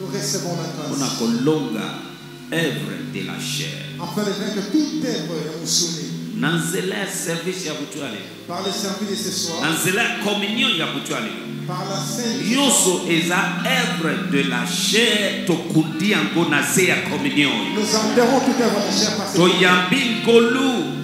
nous recevons la mpona grâce kolonga œuvre de la chair. Na nzela ya service ya butu ya lelo par le service de ce soir. Na nzela ya communion ya butu ya lelo par la sainte nyonso eza œuvre de la chair. Tokundi yango na se ya communion. Oyo enterrons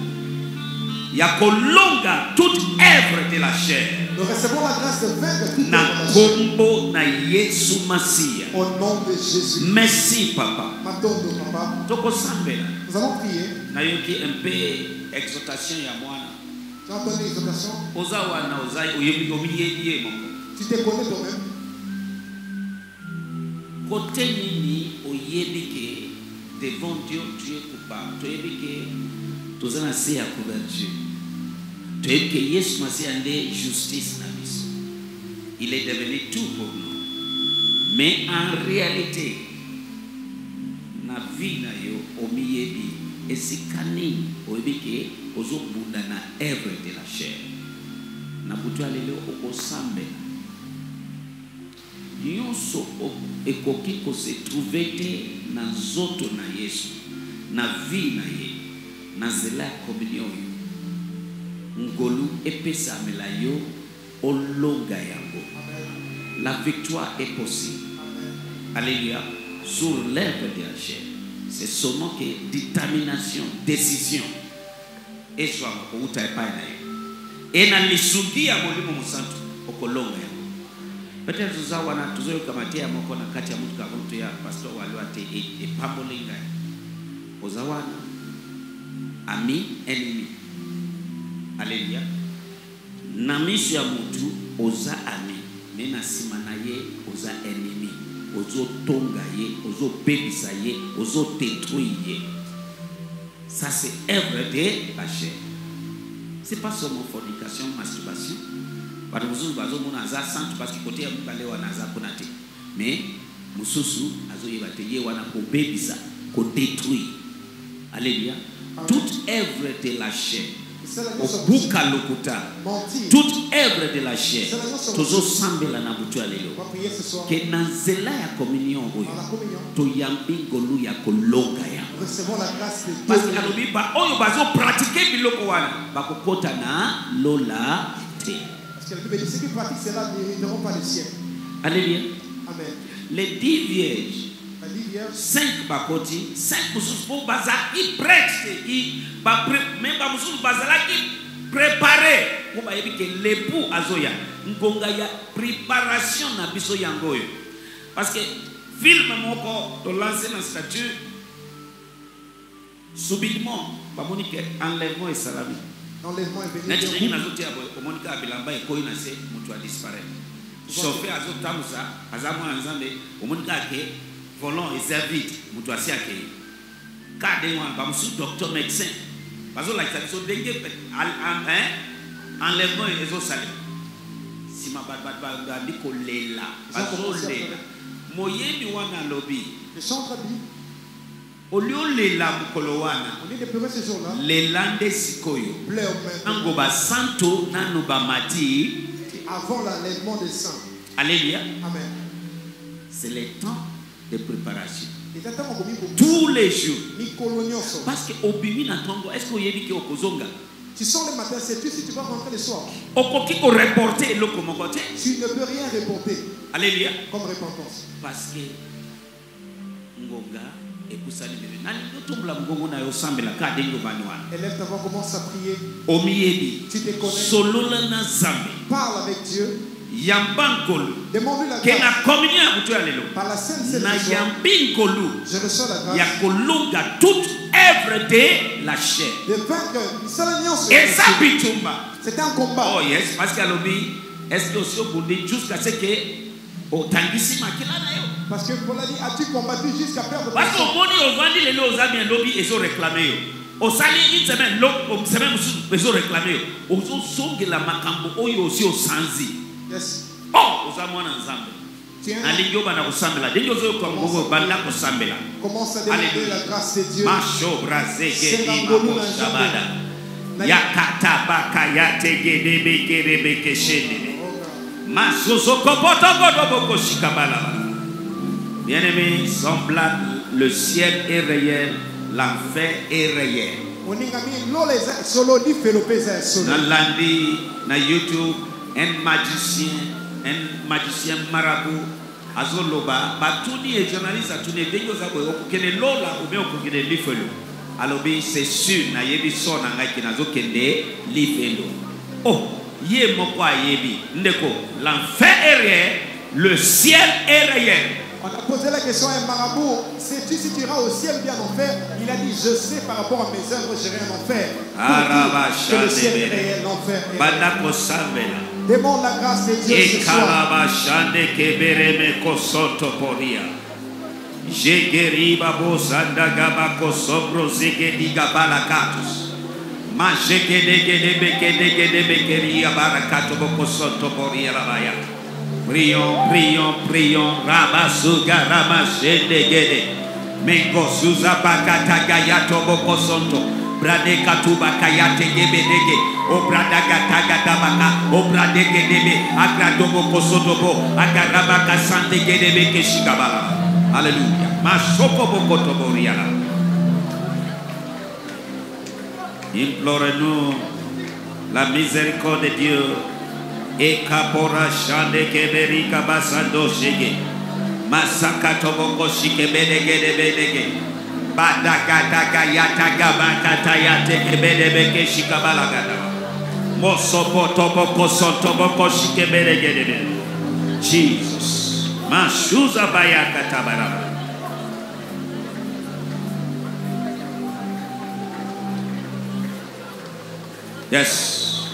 ya kolonga toute œuvre de la chair. Nous recevons la grâce de vaincre toute na nkombo na yesu masiya au nom de Jésus. Merci papa. Tokosambela. Nous allons prier. Nayoki peu exhortation ya mwana. Oza wana omiyebi ye moko tu te connais toi-même? Kote nini oyebi ke devant dieu tu es coupable toyebi ke toza na se ya couverture toyebi ke yesu masiya nde justice na biso il est devenu tout pour nous. Mais en réalité na vie na yo omiyebi esika nini oyebi ke ozobunda na œuvre de la chair. Na butu ya lelo okosambela nyonso ekoki kosetrouve te na nzoto na yesu na vi na ye na nzela ya kominio oyo ngolu epesamela yo olonga la victoire est possible. Alléluia. Sur l'œuvre de la chair c'est seulement que détermination décision. Ezwama kouta epai na yo e na lisungi ya molimo okolonga peut-être ya ami ennemi alleluya na miso ya motu oza ami. Me na nsima na ye oza ennemi. Ozotonga ye ozobebisa ye ozodétruire ye. Ça c'est œuvre de la chair c'est pas seulement fornication masturbation. Bato mosusu bazomona aza centre parce que kote ya mibale wana aza kuna te mais mosusu azoyeba te ye wana kobebisa kodétruire alléluia. Toute œuvre de la chair obuka lokuta. Toute œuvre de la chair tozosambela na butu ya lelo ke na nzela ya dans oyo la communion. toyambi ngolu ya kolonga yango nous recevons la grâce de parce que Dieu alobi ba oyo bazopratike biloko wana na lola te. Alléluia. Les dix vierges cinq bakoti cinq mosusu mpo bazalaki prêtre te i- bapre- me bamosusu bazalaki prépare mpo bayebi ke lebu azoya ngonga ya préparation na biso yango oyo parce que filme moko tolance na statut subitement bamoni ke enlèvement esalami neti ndenge boye omoni kaka bilamba ekóyi na se moto adisparaître chauffeur azotambusa aza mwana nzambe omoni kaka ke volant eza vide moto asi akei ka ndenge wana bamosusu docteur médecin. Bazolakisa biso ndenge enlèvement ezosalela nsima bato bato babandi kolela bazolela moyebi wana alobi olela mokolo wana lela nde sikoyo. Nango basanto nano bamati alléluia. Amen. C'est le temps de préparation. Tous les jours. Parce que obimi na ntongo est ce que oyebi ke okozonga? Tu sors le matin c'est tu si tu vas rentrer le soir. Okoki koreporte eloko moko te? Tu ne peux rien reporter. Alléluia. Comme repentance parce que ngonga nani? Otombola na yo ka wana. Élève commence à prier. Omiyebi. Tu te connais. Solola na nzambe parle avec Dieu yamba la ke na communion ya butu ya lelo nkolu ya grâce kolonga toute œuvre de la chair eza bitumba c'est un combat oh yes parce que alobi que osi obundi jusqu'à ce que otangisi makila na yo Parce que dit, as-tu combattu jusqu'à perdre parce sang omoni ovandi lelo oza bien lobi ezoreklame yo osali une semaine semaine mosusu ezoreklame yo ozosongela makambo oyo osi osanzi Yes. o oza mwana nzambe. Tiens, nalingi obanda kosambela. Ndenge ozoyoka ngoko banda kosambela. Commence à demander Alléluia. la grâce de Dieu. mashobrazegedimaboshabada yakatabaka yategedebekerebekeshenene masozokopotokodobokoshikabalaba bien-aimé semblable le ciel est réel l'enfer est réel. Nalandi na youtube un magicien un magicien marabout azoloba batuni ye journaliste atuni ndenge oza boye okokende lola obe okokende lifelo. Alobi c'est sûr nayebi so na ngai ke nazokende lifelo. Oh ye moko ayebi ndeko l'enfer est réel le ciel est réel. On a posé la question à un marabout, sais-tu si tu iras au ciel ou bien en enfer Il a dit, je sais par rapport à mes œuvres, j'irai en enfer. Pour dire que le ciel est réel, l'enfer est réel. Demande la grâce de Dieu poria. Je Jegeriba bozanda gaba kosobro zige diga balakatus. Ma jege dege debe ke dege debe keria barakato boko soto boria la baya. Prion, prion, prion, rabasuga ramashende gede. Mengo suza bakata tobo boko soto. Agradobokosotobo agarabakasandegedebekeshikabala alléluia masokobokotoboriala implore-nous la miséricorde de Dieu et kapora shande keberi kabasando shege masaka toboko shike bedege de bedege badaka daga yataga bakata yate kebede beke shikabala gada mosopo toboko sotoboko shike bedege de bedege Jesus mashuza bayaka tabaraba Yes.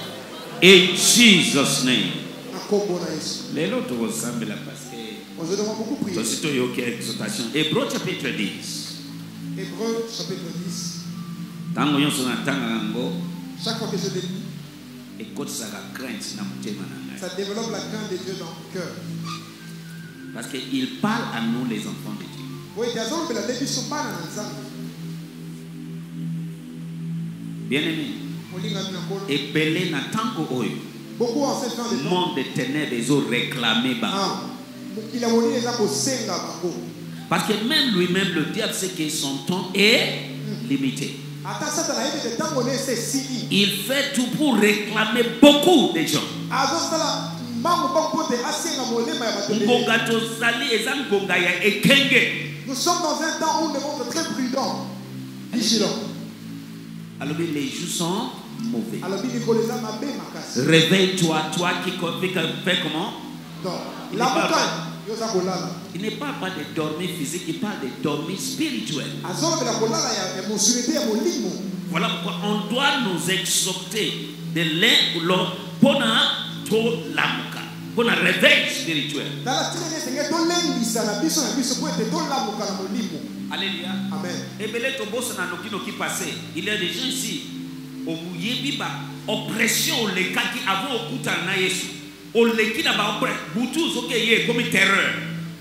In Jesus' name. Na kombo na Yesu. lelo tokozambela parce que Aujourd'hui, on va beaucoup prier. tosi toyoki exhortation hébreu chapitre 10 Hébreu chapitre 10. ntango nyonso natanga yango Chaque fois que je le lis, ekotisaka crainte na motema na ngai. ça développe la crainte de Dieu dans le cœur. parce que il parle à nous les enfants de Dieu. Oui, diazolombela nde biso bana na nzambe bien aimé molingami na nkolo ebele na ntango oyo beaucoup en ce temps de temps. monde bango parce que même lui-même le diable sait que son temps est limité. Il fait tout pour réclamer beaucoup de gens. Nous sommes dans un temps où nous devons être très prudents vigilants alobi les jours sont mauvais. Réveille-toi, toi qui fais comment? Il lamuka Il ne parle pas de dormir physique, il parle de dormir spirituel. Voilà pourquoi on doit nous exhorter de l'un ou l'autre pour pour un réveil spirituel. tala ntina nde esenge tolendisa na biso na biso po ete tolamuka na molimo Alléluia. amen ebele tobosana noki noki passé il y a des gens ici oyebi ba oppression olekaki avant okutana na yesu oleki na baopre butu soki eye ekomi terreur.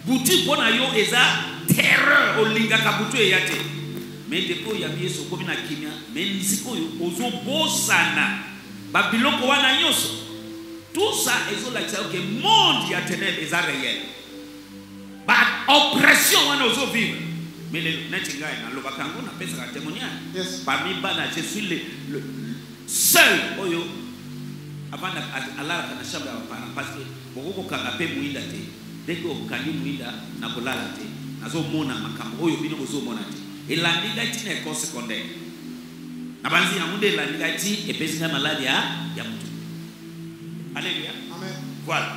Butu mpo na yo eza terreur. Olingaka butu eya te me depo oyabi yesu okomi na kimia me sikoyo ozobosana babiloko wana nyonso tout ça ezolakisa yo ke monde ya ténèbre eza réel. Baoppression wana ozovivre mais lelo neti ngai nalobaka yango napesaka témoignage. Yes. parmi bana je suis le, le seul oyo avanda alalaka na chambre ya bapara parce que bokokokanga mpe moyinda te ndenge okangi moyinda na kolala te nazomona makambo. Oyo bino bozomona te. Elandi ngai ntina ekole secondaire na banzi yango nde elandi ngai ti epesi ngai maladi ya ya motu alleluya amen. Voilà.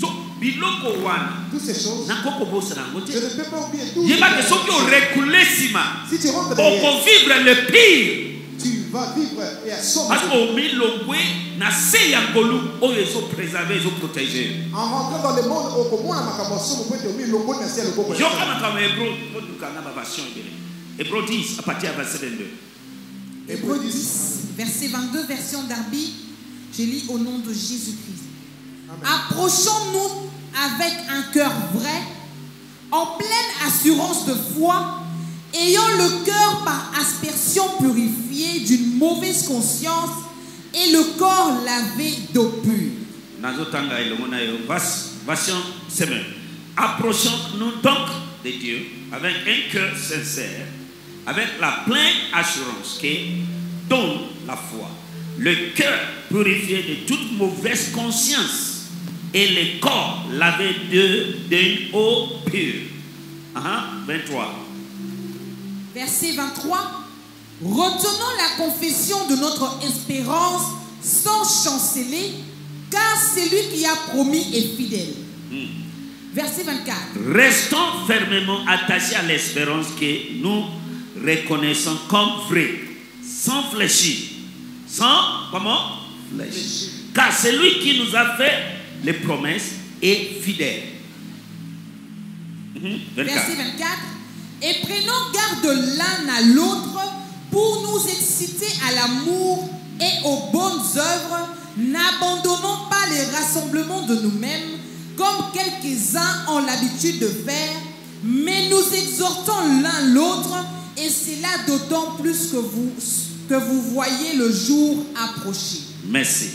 So biloko wana yango te yebake soki orekule nsima okovivre le pire parce que omi longwe na se ya ngolu oyo ezopréserve ezoprotege yoka makambo ya hébreu oduka na baversion ebele hébreu 10 à partir ya verset 22 Hébreux 10. 10, verset 22, version d'Arby. Je lis au nom de Jésus-Christ. Approchons-nous avec un cœur vrai, en pleine assurance de foi, ayant le cœur par aspersion purifié d'une mauvaise conscience et le corps lavé d'eau pure. approchons-nous donc de Dieu avec un cœur sincère avec la pleine assurance que donne la foi le cœur purifié de toute mauvaise conscience et le corps lavé d'une eau pure. Ah, 23 Verset 23. Retenons la confession de notre espérance sans chanceler, car celui qui a promis est fidèle. Verset 24. Restons fermement attachés à l'espérance que nous reconnaissons comme vraie, sans fléchir. Sans, comment? Fléchir. Car celui qui nous a fait les promesses est fidèle. 24. Verset 24. Et prenons garde l'un à l'autre pour nous exciter à l'amour et aux bonnes œuvres, n'abandonnons pas les rassemblements de nous-mêmes comme quelques-uns ont l'habitude de faire, mais nous exhortons l'un l'autre et c'est là d'autant plus que vous, voyez le jour approcher. Merci.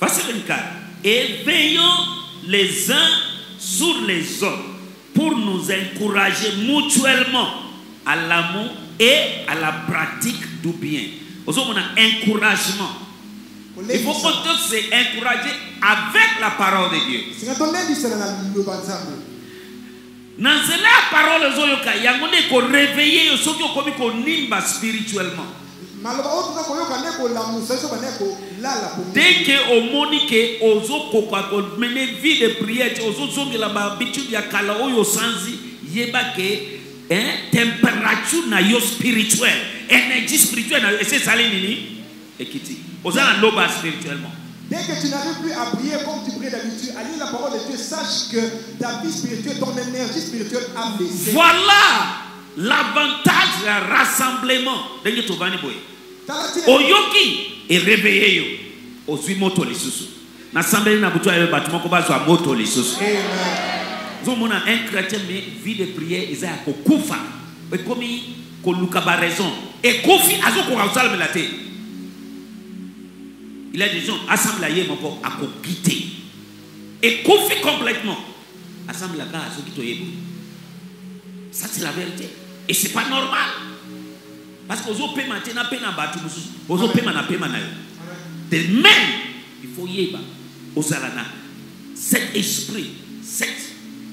Verset 24. Et veillons les uns sur les autres pour nous encourager mutuellement à l'amour et à la pratique du bien. Un encouragement. Il faut qu'on tous se encourager avec la parole de Dieu. na nzela ya parole ozoyoka yango nde koreveille yo soki okomi konimba spirituellement dès que omoni ke ozokoka komene vie de prière te ozozongela bahabitude ya kala oyo osanzi yeba ke hein, température na yo spirituelle énergie spirituelle na yo esi esali nini? Ekiti. Oza na loba spirituellement. Dès que tu n'arrives plus à prier comme tu pries d'habitude, à lire la parole de Dieu, sache que ta vie spirituelle, ton énergie spirituelle a baissé. voilà l'avantage ya rassemblement. Ndenge tovandi boye oyoki yo. Ozwi moto lisusu. Nasambeli na butu ayo bato moko bazwa moto lisusu. Amen. ozomona un chrétien mais vie de prière eza ya kokufa ekomi koluka baraison ekufi azokoka kosalamela te il a des gens assemblea ye moko akoki te ekufi complètement. Assemblaka soki toyebi ça c'est la vérité et c'est pas normal. Parce que ozopema te na pe na bato mosusu ozopema na pema na yo. De même il faut ozala na cet esprit cet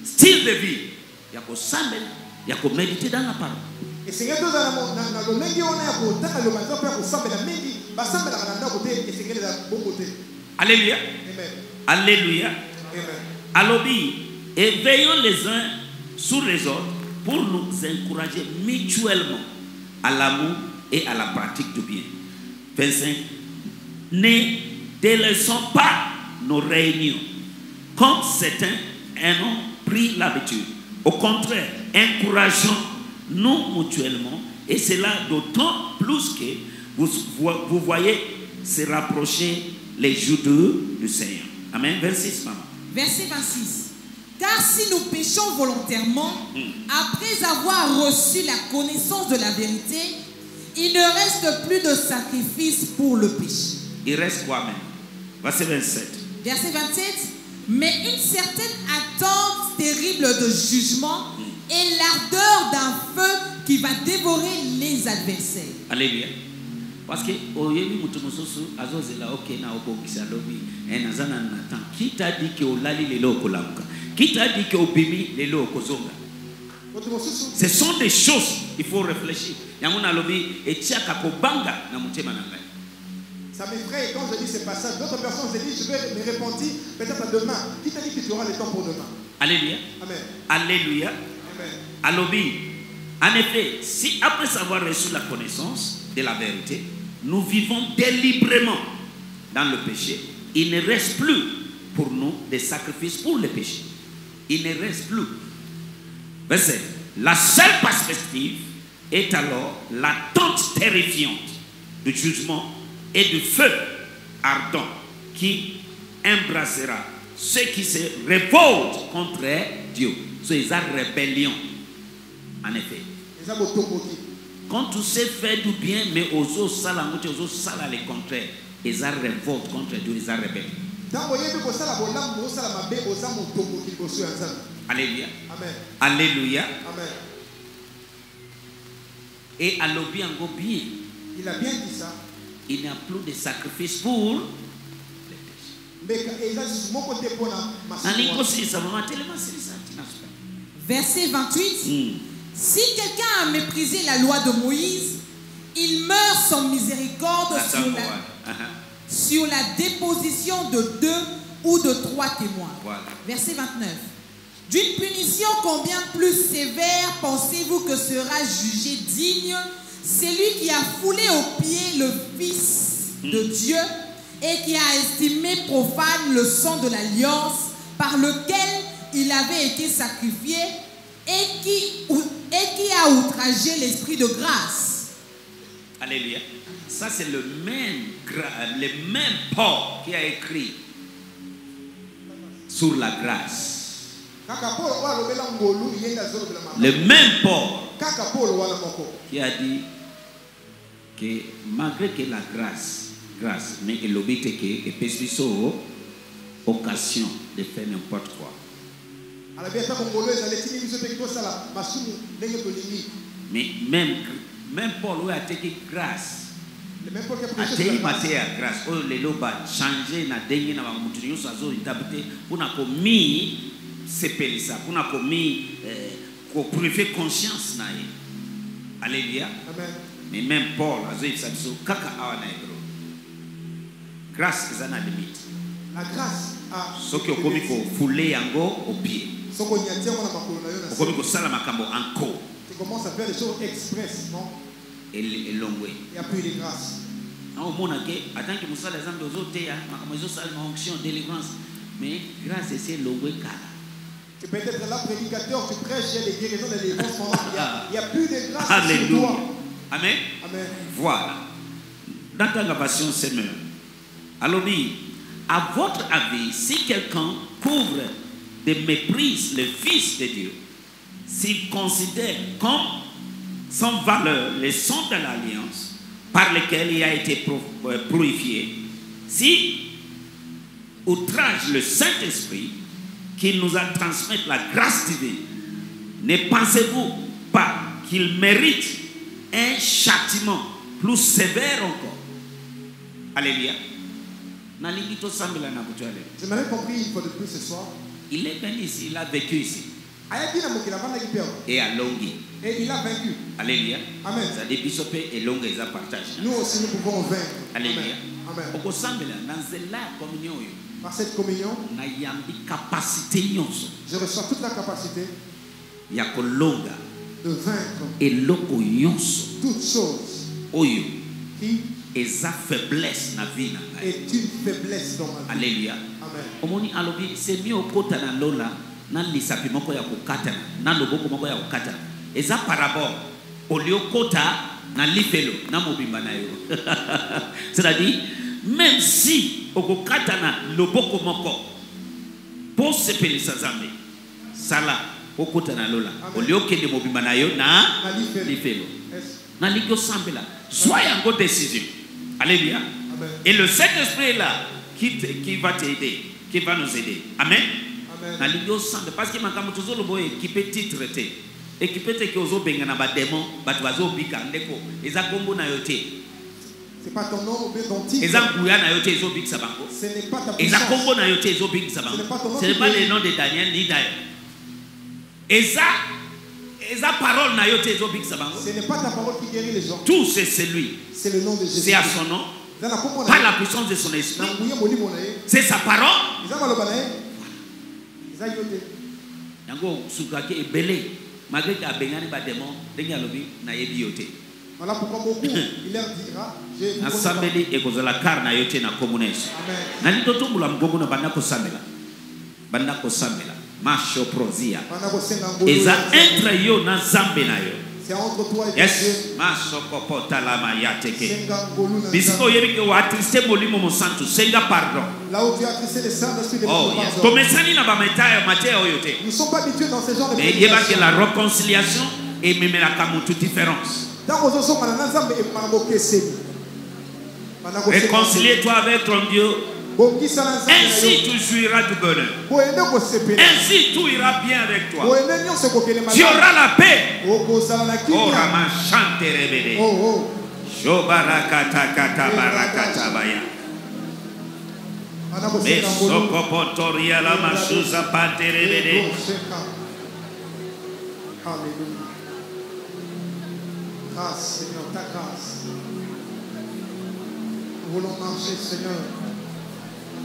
style de vie ya kosambela ya koméditer dans la parole. Esengeli tozala na lolenge wana ya kotanga liloba nzambe mpe ya kosambela mingi basambelaka na ndako te esengeli eza bongo te alléluia. Amen. Alléluia. Amen. Alobi et veillons les uns sur les autres pour nous encourager mutuellement à l'amour et à la pratique du bien. 25 ne délaissons pas nos réunions. Comme certains en ont pris l'habitude. Au contraire encourageons nous mutuellement. Et cela d'autant plus que vous, voyez se rapprocher les jours du Seigneur. Amen. 26 maman Verset 26. Car si nous péchons volontairement, après avoir reçu la connaissance de la vérité, il ne reste plus de sacrifice pour le péché. Il reste quoi maintenant Verset 27. Verset 27. Mais une certaine attente terrible de jugement et l'ardeur d'un feu qui va dévorer les adversaires. Alléluia. Parce que oyebi mutu mosusu azozela oke na okokisa alobi eh, naza na natan qui t'a dit que olali lelo okolamuka qui t'a dit que obimi lelo okozonga? Ce sont des choses il faut réfléchir yango nalobi etiaka kobanga na motema na ngai Ça m'effraie quand je lis ces passages. D'autres personnes se disent, je vais me repentir peut-être à demain. Qui t'a dit que tu auras le temps pour demain? Alléluia. Amen. Alléluia. Amen. Alobi. En effet, si après avoir reçu la connaissance de la vérité, nous vivons délibérément dans le péché, il ne reste plus pour nous des sacrifices pour le péché. Il ne reste plus. Verset. La seule perspective est alors l'attente terrifiante du jugement et du feu ardent qui embrassera ceux qui se révoltent contre Dieu. C'est une rébellion. En effet. Eza Quand tu sais faire du bien, mais aux autres salles, aux autres salles, le contraire. Ils ont révolte contre Dieu, ya nzambe Alléluia. amen Alléluia. amen Et à encore bien, il a bien dit ça il n'y a plus de sacrifice pour les péchés. eza. Verset 28. Hmm. Si quelqu'un a méprisé la loi de Moïse, il meurt sans miséricorde sur la, Uh-huh. sur la déposition de deux ou de trois témoins. Voilà. Verset 29. D'une punition combien plus sévère pensez-vous que sera jugé digne celui qui a foulé aux pieds le Fils de Dieu et qui a estimé profane le sang de l'alliance par lequel il avait été sacrifié et qui, et qui a outragé l'Esprit de grâce Alléluia. Ça, c'est le même, le même Paul qui a écrit sur la grâce. Le même Paul qui a dit que malgré que la grâce, grâce, mais il obite que occasion de faire n'importe quoi. Mais même, même Paul a été grâce. le même paul qui a prêché atei sur la grâce. mate ya grâce. Oyo lelo bachange na ndenge na nyonso te mpona komi sepelisa mpona komi kopurife conscience na ye. Alleluya mais même paul azoyebisa biso kaka awa na hébreu grâce eza na limite. La grâce a soki okomi kofule yango opie okomi kosala makambo elongwe. N'y naomona ke mosala ya ozoteya na onction délivrance. Mais grâce esi elongwe kala. Tu peux être là prédicateur tu prêches il y a des guérisons des délivrances pendant il y a, il y a plus de grâce sur Alléluia. toi. Amen. amen. Voilà. Dans ta version Seigneur. Alors, à votre avis, si quelqu'un couvre de méprise le Fils de Dieu, s'il considère comme sans valeur le sang de l'alliance par lequel il a été euh, purifié, si outrage le Saint-Esprit qui nous a transmis la grâce divine, ne pensez-vous pas qu'il mérite un châtiment plus sévère encore? Alléluia. Je m'avais compris une fois de plus ce soir Il est venu ici, il a vécu ici. Et à Longi. et il a vaincu. Alléluia. amen. C'est-à-dire biso mpe elongo eza partage. nous aussi nous pouvons vaincre. Alléluia. amen. Na nzela ya communion par cette communion je reçois toute la capacité de vaincre eloko nyonso. toute chose oyo qui eza faiblesse na vie na ngai. est une faiblesse dans ma vie. Alleluya amen omoni alobi semi okota na lola na lisapi moko ya kokatana na loboko moko ya kokatana eza oli okota na lifelo na mobimba na yo. C'est-à-dire même si okokatana loboko moko mpo sepelisa nzambe sala okota na lola. Amen. oli okende mobimba na yo na lifelo. nalingi osambela. Zwa yango décision. Alléluia. Et le Saint-Esprit est là qui, te- qui va t'aider, qui va nous aider. Amen? amen. Nalingi osamba parce que makambo tozoloba oyo ekipe titre te. Ekipe te ke ozobenga na bademon bato bazobika ndeko. Eza kombo na yo te. Eza nguya na te ezobikisa bango. Ce n'est pas eza na yo te ezobikisa bango. ce n'est le nom de daniel ni d'ailleurs eza eza parole na yo te ezobikisa bango. Ce n'est pas ta parole qui guérit les gens. Tout c'est celui. C'est le nom de Jésus c'est à son nom. na par la puissance de son esprit. C'est sa parole. Yango sukaki ebele malgré ke abengani bademon ndenge alobi nayebi yo te Voilà pourquoi beaucoup, il leur dira, je vous connais pas. nasambeli ekozala kare na yo te na komo na yesu Amen. nali totombola mbongo na banda kosambela banda kosambela masho prozia. Pendant que c'est un eza boulot, entre yo na nzambe na yo C'est entre toi et yes. Dieu. masokopotalama ya teke C'est un boulot dans bisika le oyebi ke oatriste molimo mosantu senga pardon. Là où tu as crissé le Saint-Esprit de oh yes. pardon. tomesani na mateya oyo te. Nous ne sommes pas habitués dans ce genre de me prédication. la réconciliation ememelaka motu différence. Réconcilier toi avec ton dieu ainsi tu jouiras du bonheur. Ainsi tout ira bien avec toi. Tu auras la paix. Oh rama chante Oh, barakatabaya Banda kosenga ngolu. mesokopotoria la rebede Alléluia. Grâce, Seigneur, ta grâce. Nous voulons marcher, Seigneur,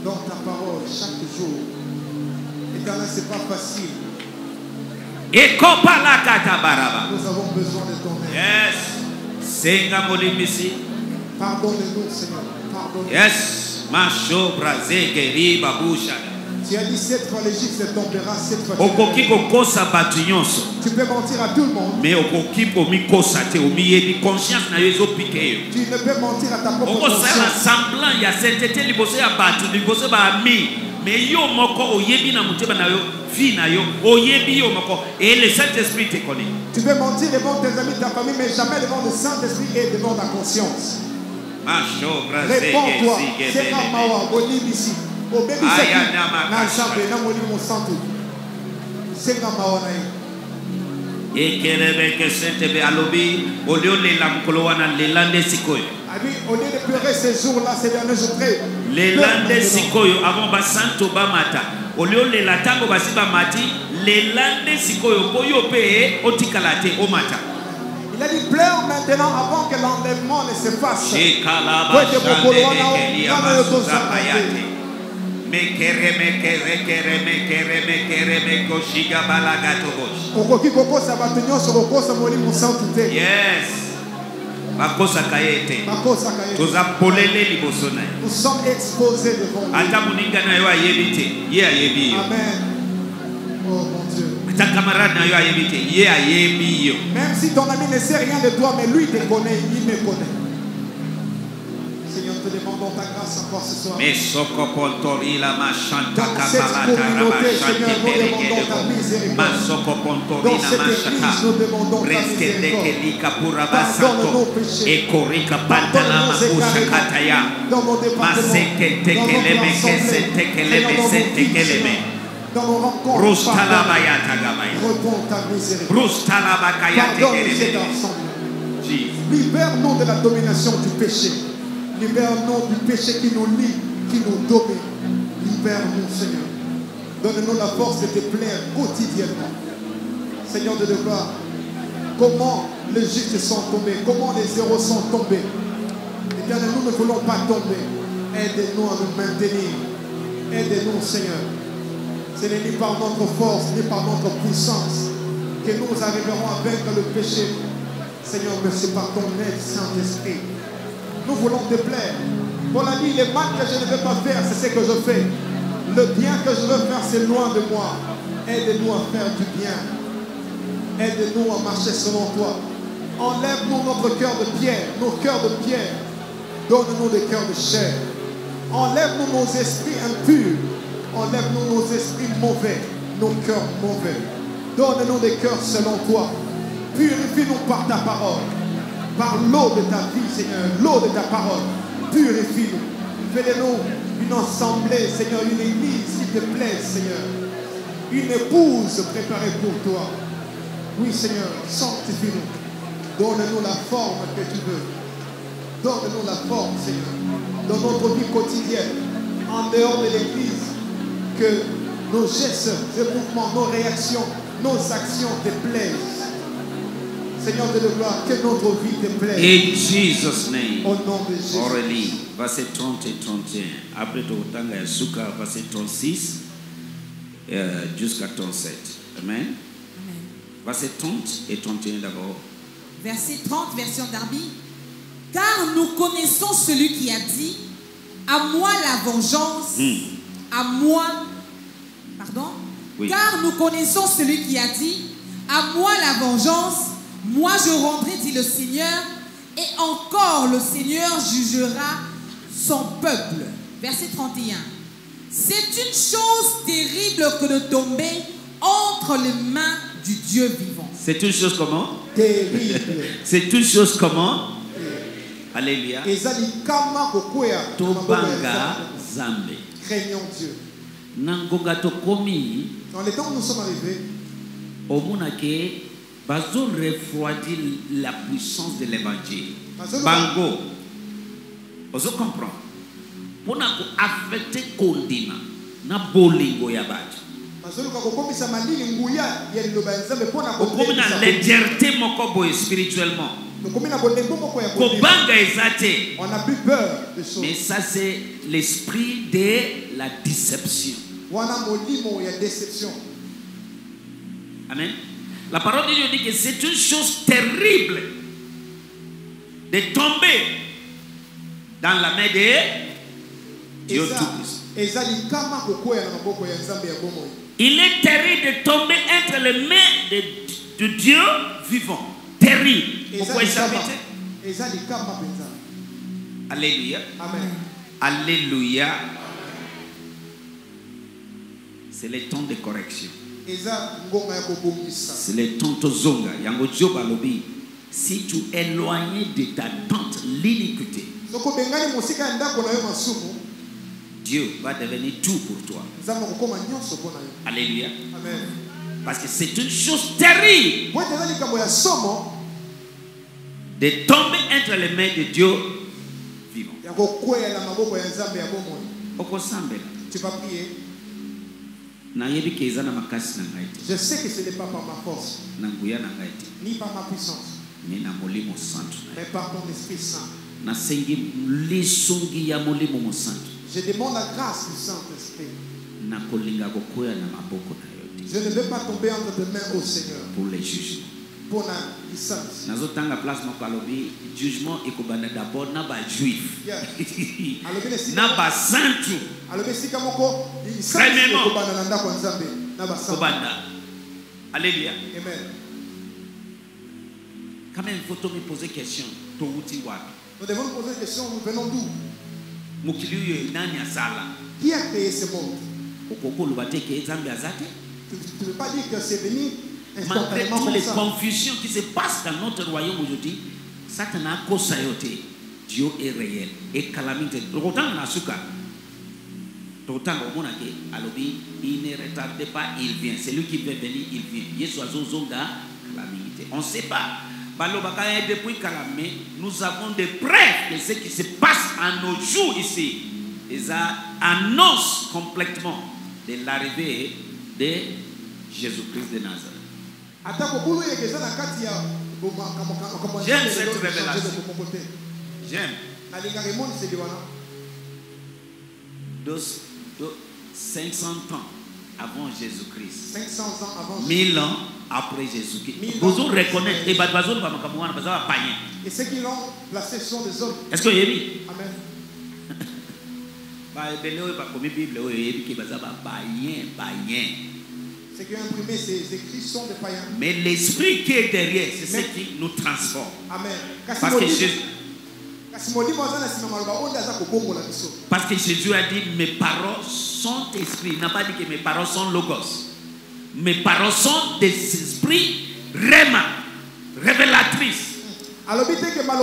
dans ta parole chaque jour. Éternel, ce n'est pas facile. Nous avons besoin de ton aide. yes Pardonne-nous, Seigneur. Pardonne-nous. yes mashobrazegeri babushada Tu as dit sept fois l'Égypte se tombera, sept fois. tu okoki verras. kokosa bato nyonso Tu peux mentir à tout le monde. me okoki komikosa te omiyebi conscience na yo ezopika yo Tu ne peux mentir à ta propre okosala conscience. semblant ya sainteté liboso ya bato liboso ya baami me yo moko oyebi na motema na yo vi na yo oyebi yo moko et le saint esprit te connaît Tu peux mentir devant tes amis, ta famille, mais jamais devant le Saint-Esprit et devant ta conscience. Réponds-toi. C'est. Obebisaki. Na. Nzambe, na Molimo ye. ekelebeke sentebe alobi oli olela mokolo wana lela nde sikoyo lela nde sikoyo avant basanto bamata oli olela ntango basi bamati lela nde sikoyo mpo yo mpe otikala te omata Il a dit, pleure maintenant avant que l'enlèvement ne se fasse. Okoki kokosa bato nyonso kokosa molimo santu te. Yes. Bakosaka ye te. Toza polele liboso na ye. Nous sommes exposés devant lui. Ata moninga na yo ayebi te. Ye ayebi yo. Amen. Oh mon dieu. Ata camarade na yo ayebi te. Ye ayebi yo. Même si ton ami ne sait rien de toi mais lui te connaît il me connaît demandons ta grâce encore ce soir. Dans cette communauté, Seigneur, nous demandons ta miséricorde. Dans cette église, nous demandons ta Pardonne nos péchés. ekorika Pardonne nos égarements. dans nos départements, dans nos Seigneur, dans nos rencontres, Réponds ta miséricorde. Pardonne. Libère-nous de la domination du péché. Libère-nous du péché qui nous lie, qui nous domine. Libère-nous, Seigneur. Donne-nous la force de te plaire quotidiennement. Seigneur de gloire, comment les justes sont tombés, comment les héros sont tombés? Éternel, nous ne voulons pas tomber. Aide-nous à nous maintenir. Aide-nous, Seigneur. Ce n'est ni par notre force, ni par notre puissance que nous arriverons à vaincre le péché. Seigneur, mais c'est par ton aide, Saint-Esprit. Nous voulons te plaire. Paul a dit, le mal que je ne veux pas faire, c'est ce que je fais. Le bien que je veux faire, c'est loin de moi. Aide-nous à faire du bien. Aide-nous à marcher selon toi. Enlève-nous notre cœur de pierre, nos cœurs de pierre. Donne-nous des cœurs de chair. Enlève-nous nos esprits impurs. Enlève-nous nos esprits mauvais, nos cœurs mauvais. Donne-nous des cœurs selon toi. Purifie-nous par ta parole. Par l'eau de ta vie, Seigneur, l'eau de ta parole. Purifie-nous. Fais-de-nous une assemblée, Seigneur, une église qui te plaît, Seigneur. Une épouse préparée pour toi. Oui, Seigneur, sanctifie-nous. Donne-nous la forme que tu veux. Donne-nous la forme, Seigneur, dans notre vie quotidienne, en dehors de l'Église, que nos gestes, nos mouvements, nos réactions, nos actions te plaisent. Seigneur de gloire, que notre vie te plaise. In Jesus name. Au nom de Jésus. Aurélie, verset 30 et 31. Après tokotanga ya suka verset 36 euh, jusqu'à 37. Amen. Amen. Verset 30 et 31 d'abord. verset 30, version Darby. Car nous connaissons celui qui a dit À moi la vengeance, à moi. Pardon? Oui. Car nous connaissons celui qui a dit À moi la vengeance, moi je rendrai, dit le Seigneur, et encore le Seigneur jugera son peuple. Verset 31. C'est une chose terrible que de tomber entre les mains du Dieu vivant. C'est une chose comment? Terrible C'est une chose comment? Alléluia. Tobanga. Zambe. craignons Dieu dans les temps où nous sommes arrivés bazo refroidir la puissance de l'évangile. Bango. Ozo comprendre mpona koaffecte kondima na bolingo ya bato. Okomi na légèreté moko boye spirituellement. Kobanga eza te on a plus peur de mais ça c'est l'esprit de la déception. Amen. La parole de Dieu dit que c'est une chose terrible de tomber dans la main de Dieu Il est terrible de tomber entre les mains de, de Dieu vivant. Terrible. Pourquoi il Alléluia. amen Alléluia. C'est le temps de correction. C'est le temps de zonga. Yango. Si tu éloignes de ta tente l'iniquité, Dieu va devenir tout pour toi. Alléluia. amen Parce que c'est une chose terrible de tomber entre les mains de Dieu vivant. tu vas prier je sais que ce n'est pas par ma force ni par ma puissance. Mais par ton esprit saint. Je demande la grâce du Saint-Esprit. Je ne veux pas tomber entre tes mains au Seigneur pour les jugements. pour la nazotanga place moko alobi jugement ekobanda d'abord na bajuif na basantu alobi esika moko licence Premièrement. ekobanda na ndako ya nzambe quand même faut tomi poser question touti wapi? Nous devons nous poser question nous venons d'où? Mokili oyo nani asala qui a créé ce monde? Okoki koloba te ke nzambe aza te tu ne peux pas dire que c'est venu malgré toutes les ça. confusions qui se passent dans notre royaume aujourd'hui satan akosa yo te dieu est réel. Ekalami te tokotanga na suka tokotanga omona ke alobi il ne retarde pas il vient. Celui qui veut venir il vient. Yesu azozonga te on sait pas. Depuis kala mais nous avons des preuves de ce qui se passe en nos jours ici. Eza annonce complètement de l'arrivée de jésus-christ de nazareth J'aime cette révélation. de j'aime Dos- do- 500 ans avant Jésus-Christ. 500 ans avant 1000 ans après Jésus-Christ. Vous ans. reconnaître, et ba païen. et ceux qui l'ont placé sont des hommes Est-ce que vous avez amen Ba ebele oyo bakomi Bible oyo yebi ke baza ba païen, païen. Ceux qui ont imprimé ces écrits sont des païens Mais l'esprit qui est derrière, c'est ce qui nous transforme. amen Parce que Jésus, parce que Jésus a dit mes paroles sont esprit. Il n'a pas dit que mes paroles sont logos. Mes paroles sont des esprits réma, révélatrices. rema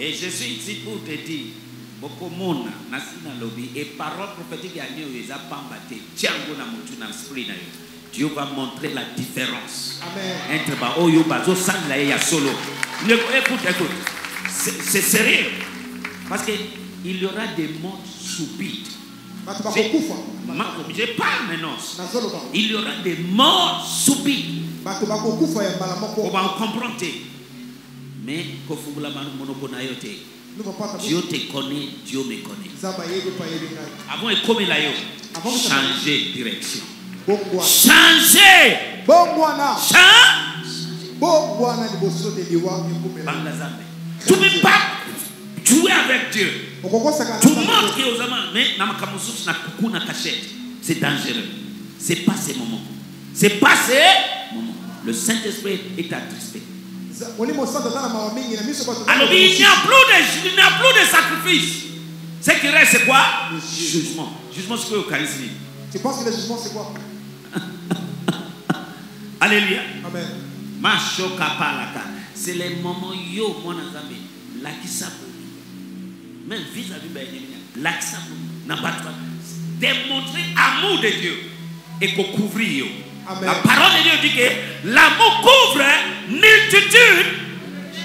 Et je suis ici pour te dire, bokomona nasi nalobi et parole prophétique ya nio eza pamba te tiango na motu na esprit na yo. Dieu va montrer la différence amen entre ba oyo bazosalela ye ya solo. Écoute, écoute, c'est sérieux parce que il y aura des morts subites. Je, parle maintenant. Il y aura des morts subites. On va comprendre. te. Mais kofungula monoko na yo te. Dieu te connaît, Dieu me connaît. Avant ekomela yo. Changer direction. Changer! Change tu peux pas jouer avec Dieu? Tu manques aux amants mais c'est dangereux. C'est pas ces moments. C'est pas ces moments. Le Saint-Esprit est attristé alors il n'y a plus de il a plus de sacrifice. Ce qui reste c'est quoi? Jugement. Jugement c'est quoi eucharistie? Tu penses que le jugement c'est quoi? Alléluia. Amen. Mashoka palaka. C'est les moments yo mwana nzambe lakisa même vis-à-vis lakisa bato. Ba- démontrer amour de dieu et couvrir yo Amen. la parole de dieu dit que l'amour couvre multitude.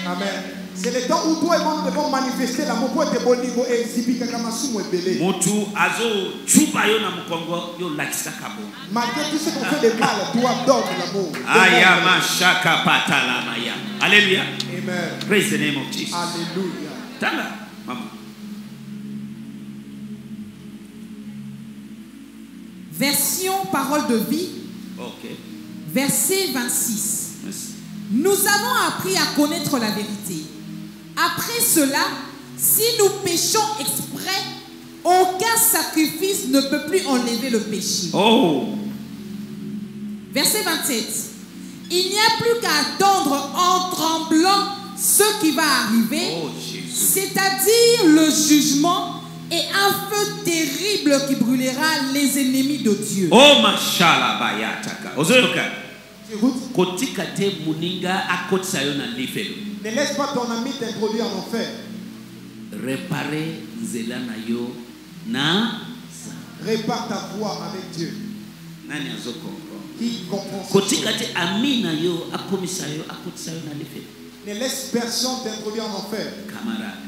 Amen. C'est le temps où toi et moi nous devons manifester l'amour po ete bolingo ezipikaka masumu ebele motu azocuba yo na mokongo yo lakisaka bongo malgré tout ce qu'on fait de mal toi donne l'amour. Aya mashaka patalamaya alléluia. L'amour. amen. Praise the name of jesus. Alléluia. Tanga mama Version parole de vie, verset 26. merci Nous avons appris à connaître la vérité. Après cela, si nous péchons exprès, aucun sacrifice ne peut plus enlever le péché. oh Verset 27. Il n'y a plus qu'à attendre en tremblant ce qui va arriver, oh c'est-à-dire le jugement et un feu terrible qui brûlera les ennemis de Dieu. oh mashala bayataka. Ozoyoka. Kotika te moninga akotisa yo na lifelo. Ne laisse pas ton ami t'introduire en enfer. Repare nzela na yo na répare ta voix avec Dieu. Nani azokomprendre qui comprend kotika te ami na yo akomisa yo akotisa yo na lifelo. Ne laisse personne t'introduire en enfer. Camarade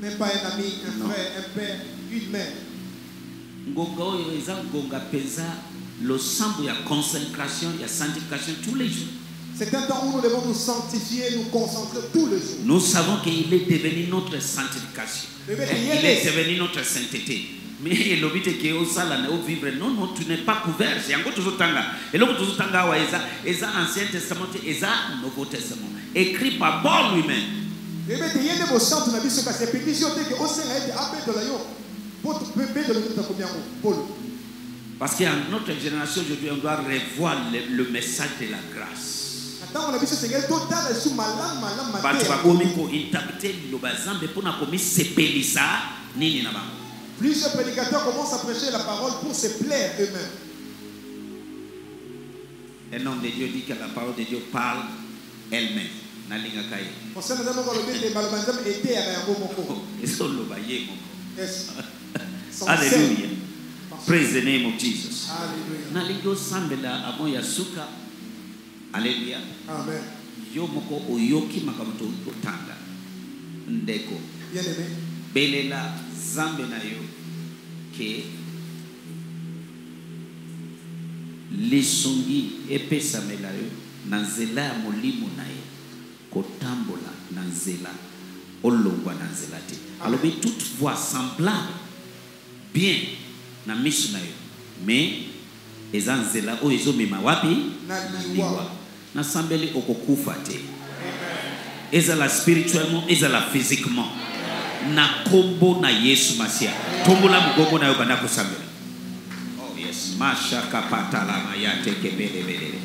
même pas un ami un Non. frère un père une mère. Ngonga oyo eza ngonga mpenza losambo ya consécration ya sanctification tous les jours. C'est un temps où nous devons nous sanctifier nous concentrer tous les jours. Nous savons qu'il est devenu notre sanctification. Mais Eh, il est devenu notre sainteté. Mais elobi te ke osala na ovivre non non tu n'es pas couvert. Yango tozotanga eloko tozotanga awa eza eza ancien testament te eza nouveau testament. Écrit par paul lui-même ebe te ye nde bosantu na biso kasi epekisi yo te ke osenga ete abetola yo po betola yo takomi yango polo parce qu'à notre génération aujourd'hui on doit revoir le, le message de la grâce. Plusieurs prédicateurs commencent à prêcher la parole pour se plaire eux-mêmes. un homme de dieu dit que la parole de dieu parle elle-même nalingaka ye maloba nzambe eteyaka yango moko ezoloba ye moko. Alléluia. praise the name of jesus. Nalingi osambela amo ya suka. Alleluya Amen. yo moko oyoki makambo to- totanga ndeko belela zambe na yo ke lisungi epesamela yo na nzela ya molimo na ye kotambola na nzela olongwa na nzela te. Alobi toute voix semblable bien na miso na yo. Mais eza nzela oyo ezomema wapi? Na liwa. liwa nasambeli okokufa te. Ezala spirituellement ezala physiquement. Na kombo na yesu masia. Tombola mogongo na yo banda kosambela. Oh yes. Mashaka patalama ya tekebelebelele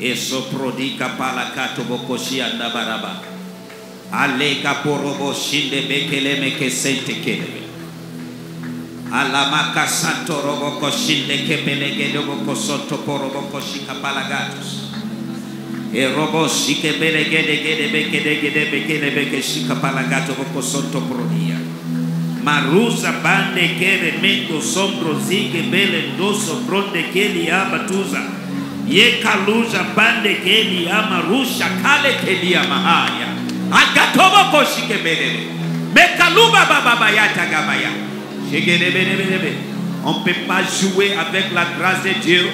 Esso prodica palacato bokoshi andabaraba. Aleka porobo shinde bekele meke sente kelebe. Alamaka santo robo koshinde kebelege dobo kosoto porobo koshika palagatos. E robo shike belegede gede bekede gede bekele beke shika palagato boko soto prodia. Marusa bande kere mendo sombro zige bele ndoso bronde keli abatuza. Ye kaluja bande keli ama rusha kale keli ama haya agatobo koshike belele mekaluba baba bayata gabaya shigele bele bele bele on peut pas jouer avec la grâce de Dieu.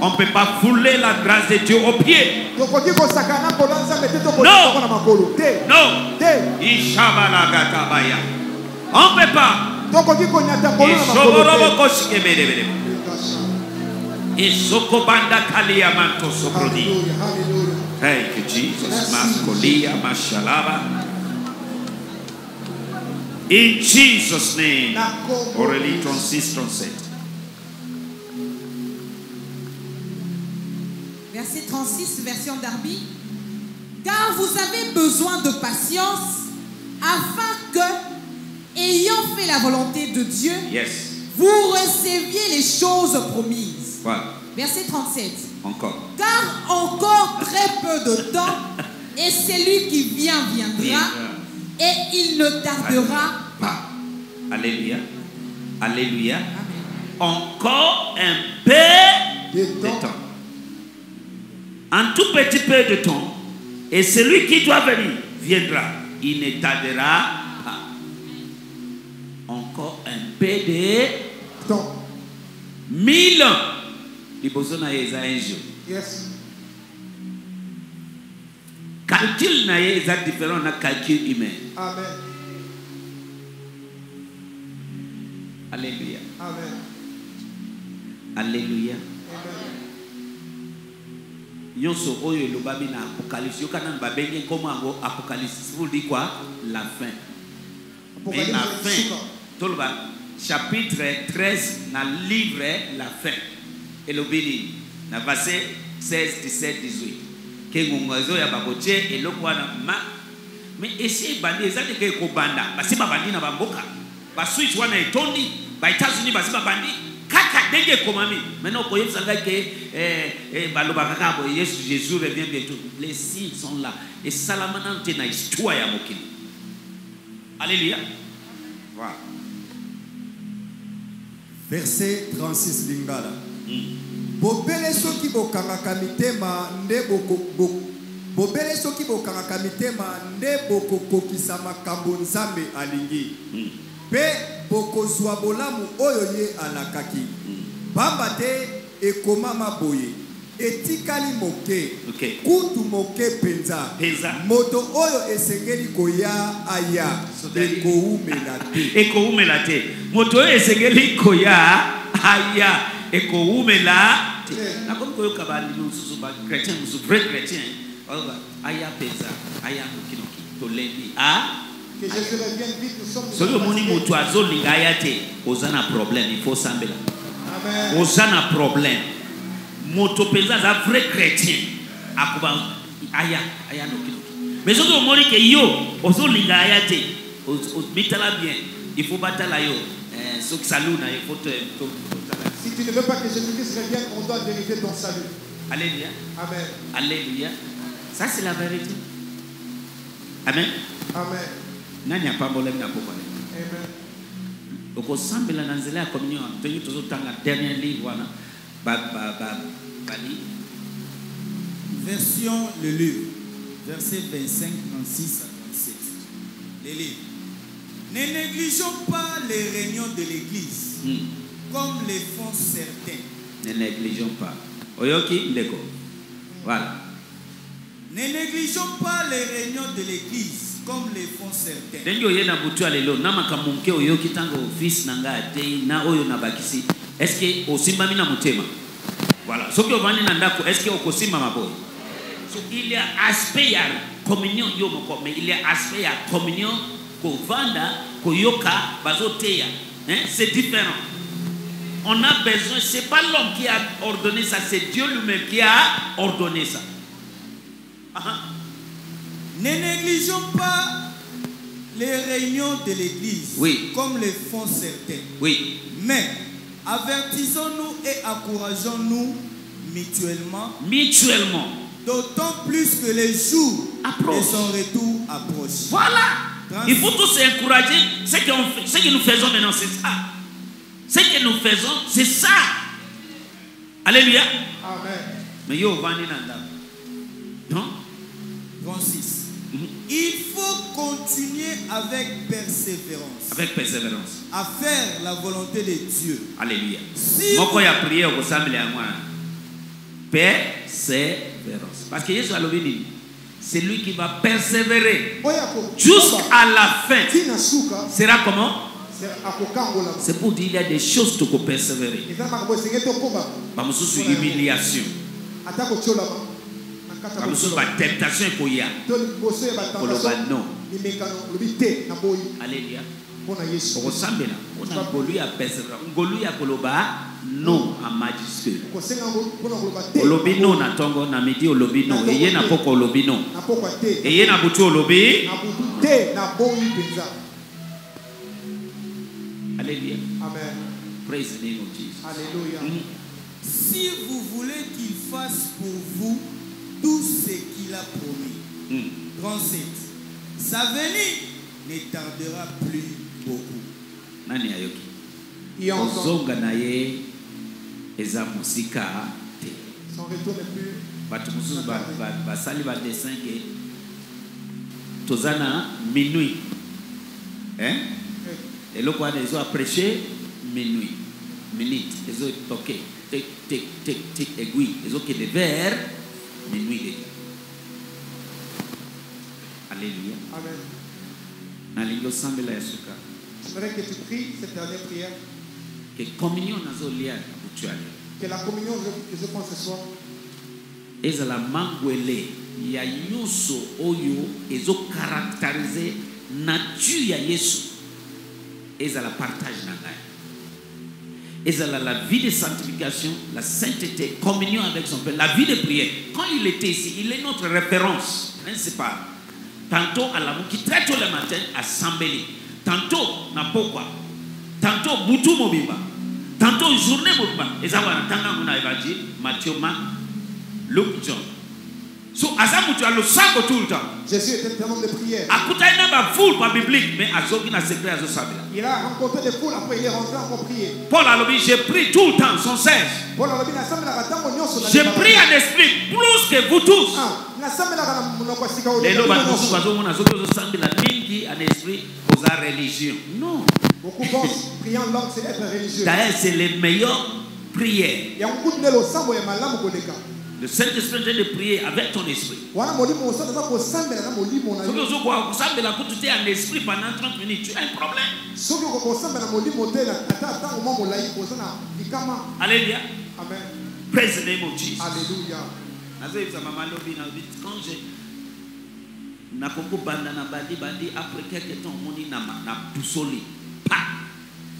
On peut pas fouler la grâce de Dieu au pied. Tokoki kosakana mpona nzambe te! Non. non on peut pas tokoki konyata kolo na makolo ishoborobo te koshike bele bele Ezokobanda kalia manto soprodi. Alléluia, Alléluia. Thank you, Jesus. Merci. Maskolia, mashalaba. In Jesus' name. Aurélie. 36, 37. Verset 36, version Darby. Car vous avez besoin de patience afin que, ayant fait la volonté de Dieu, Yes. vous receviez les choses promises. Voilà. Verset 37. Encore. Car encore très peu de temps, et celui qui vient viendra, et il ne tardera pas. Alléluia. Alléluia. Amen. Encore un peu de temps. temps. Un tout petit peu de temps. Et celui qui doit venir viendra. Il ne tardera pas. Encore un peu de Temps. mille ans. Liboso na ye eza un jour. Yes. calcul na ye eza différent na calcul humain. Amen. alléluia. Amen. alléluia. Nyonso oyo elobami na apocalypse yoka nanu babenge yango apocalypse vous dit quoi? La fin. Mais la fin. toloba chapitre 13 na livre la fin elobi nini na verset 16 17 18 ke ngongo ezoyamba kotie eloko wana ma. Me esi ebandi eza ndenge ekobanda basi babandi na bamboka. Baswitch wana etondi. Baetats-unis basi babandi. Kaka ndenge ekomami maintenant okoyebisa ngai ke eh, eh, balobaka kaka boye yesu jésus revient bientôt. Les signes sont là. Esalama nano te na histoire ya mokili. Alléluia. Voilà. verset 36 lingala. Bobele soki bokangaka mitema nde bobele soki bokangaka mitema nde bokokokisa makambo nzambe alingi. Mpe bokozwa bolamu oyo ye alakaki. Pamba te ekomama boye etikali moke kutu moke mpenza. Moto oyo esengeli koya aya ekoumela te. Ekowumela te. Moto oyo esengeli koya aya ekowumela te nakomi koyoka balimi mosusu bachrétien mosusu vrai chrétien baloba aya mpenza aya nokinoki tolembi a soki omoni moto azolinga aya te oza na problème il faut osambela Amen. oza na problème. Moto mpenza aza vrai chrétien akoba aya aya nokinoki mais soki omoni ke yo ozolinga aya te mitala bien. Il faut batala yo. Eh, soki salu na yo faut. Si tu ne veux pas que Jésus-Christ revienne, on doit vérifier ton salut. alléluia Amen. alléluia ça c'est la vérité amen Amen. nani apambolami na Amen. okosambela na nzela ya communion tongi tozotanga dernier livre wana bali Version le livre, verset 25, 36 à 37. Les livres. Ne négligeons pas les réunions de l'Église, Hmm. Comme les font certains. ne négligeons pas. Oyoki ndeko. Voilà. Ne négligeons pas les réunions de l'Église, comme les font certains. ndenge oye na butu ya lelo na makambo moke oyoki ntango office na ngai atei na oyo nabakisi estce osimbami na motema? Voilà. Soki ovandi na ndako estce okosimbama boye so il y a aspect ya communion yo moko mais il y a aspect ya communion kovanda koyoka bazoteya. Hein? c'est différent on a besoin c'est pas l'homme qui a ordonné ça c'est Dieu lui-même qui a ordonné ça. Ne négligeons pas les réunions de l'Église, Oui. comme les font certains. oui Mais avertissons-nous et encourageons-nous mutuellement, mutuellement d'autant plus que les jours Approche. de son retour approchent. Voilà. Il faut tous s'encourager. Ce fait- ce que nous faisons maintenant, c'est ça. Ce que nous faisons, c'est ça. Alléluia. Amen. Mais yo, vani nanda. Non? 36. Mhm. Il faut continuer avec persévérance Avec persévérance. à faire la volonté de Dieu. Alléluia. Si Moko ya prière au samedi à moi. Persévérance. Parce que Jésus a levé nini? C'est lui qui va persévérer jusqu'à la fin. Sera comment? C'est pour dire il y a des choses toko persévérer bamosusu humiliation. Batentation non. yesu. Okosambela mpona ngolu ya persévérance. Ngolu ya koloba non en majuscule. Olobi no na ntongo na midi olobi no eye na poko olobi no na eye butu olobi. Na butu te na boyi mpenza alléluia amen praise the name of jesus alleluya Mm. Si vous voulez qu'il fasse pour vous tout ce qu'il a promis. Mm. 37. Sa venue ne tardera plus beaucoup. nani ayoki? Il entend kozonga na ye eza mosika te son retour n'est plus bato mosusu ba- ba- basali badessin ke toza na minui hein? Eloko wana ezo aprêche minui minute ezo toke tek tek tek tek aiguille ezokende vers minui déjà alléluia. Amen. Nalingi osambela ya suka j'aimerais que tu pries cette dernière prière. Ke communion nazolia na butu ya lelo que la communion que je prends ce soir ezala mangwele ya nyonso oyo ezocaracterize nature ya yesu ezala partage na ngai. Ezala la vie de sanctification la sainteté communion avec son père la vie de prière. Quand il était ici il est notre référence principale tantôt alamuki très tôt le matin asambeli tantôt na pokwa tantôt butu mobimba. Tantôt journée mobimba. Eza wana ntanga yango na évangile matthieu marc luke john Jésus était un homme de prière. Il a rencontré des foules après il est rentré encore prier paul alobi j'ai pris tout le temps j'ai likambo pris na- en esprit plus que vous tous. Lelo bato mosusu bazomona soki ozosambela mingi en esprit oza religion. Non. Beaucoup pensent prier en langue c'est être religieux. D'ailleurs c'est les meilleures prières le saint-esprit est en de prier avec ton esprit. Kutu te en esprit pendant 30 minutes tu as un problème. Alléluia. Amen. Praise the name of jesus. Na quand na bandi bandi après quelque temps omoni na, ma- na pusoli pa!